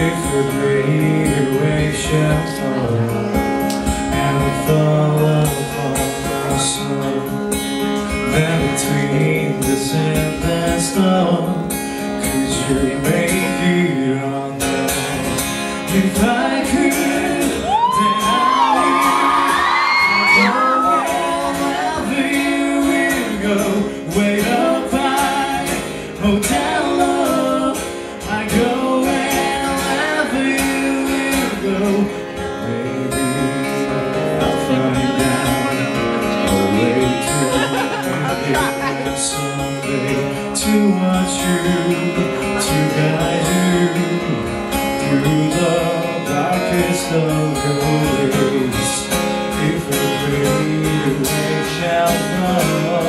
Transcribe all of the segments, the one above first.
If we away And we fall upon the snow Then between the sand and stone Could you make it on the If I could, then I would. Wherever you. Go Wait up by hotel. Watch you, to guide you through the darkest of your days. If we we shall know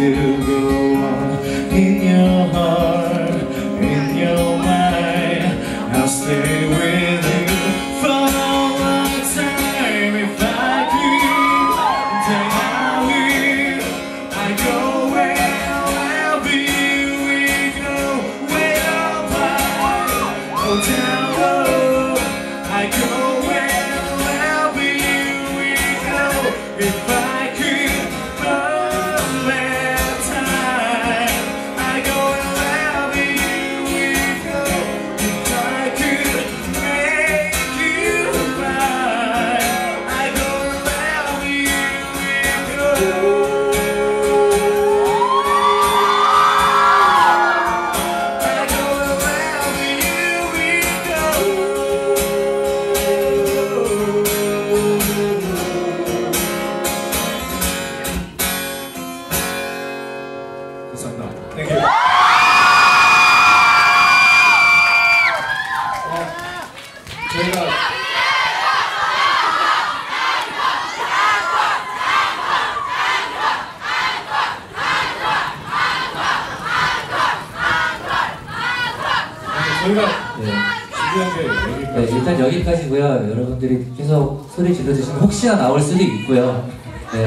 still go on in your heart, 감사합니다. Thank you. 어, 저희가 저희가 네. 준비한 게 네, 여기까지. 일단 여기까지고요. 여러분들이 계속 소리 질러주시면 혹시나 나올 수도 있고요. 네,